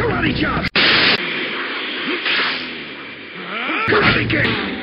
Karate chop! Karate kick!